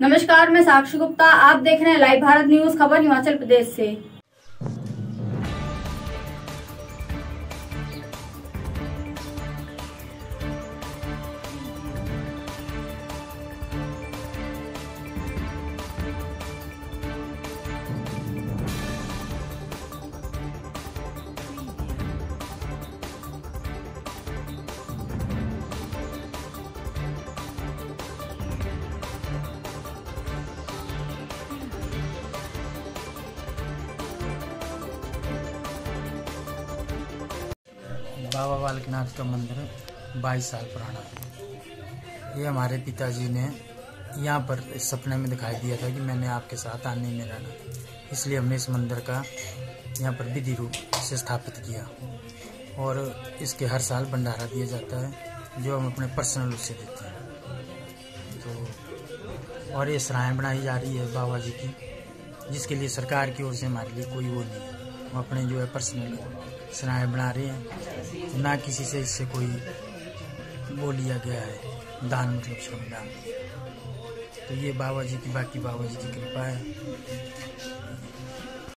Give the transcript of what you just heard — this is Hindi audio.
नमस्कार, मैं साक्षी गुप्ता। आप देख रहे हैं लाइव भारत न्यूज़, खबर हिमाचल प्रदेश से। बाबा बालकनाथ का मंदिर 22 साल पुराना है। ये हमारे पिताजी ने यहाँ पर सपने में दिखाई दिया था कि मैंने आपके साथ आने में रहना इसलिए हमने इस मंदिर का यहाँ पर विधि रूप से स्थापित किया और इसके हर साल भंडारा दिया जाता है, जो हम अपने पर्सनल उससे देते हैं। तो और ये सराहें बनाई जा रही है बाबा जी की, जिसके लिए सरकार की ओर से हमारे लिए कोई वो नहीं है। हम अपने जो है पर्सनल सराय बना रहे हैं। ना किसी से इससे कोई वो लिया गया है, दान मतलब श्रमदान तो ये बाबा जी की बाकी बाबा जी की कृपा है।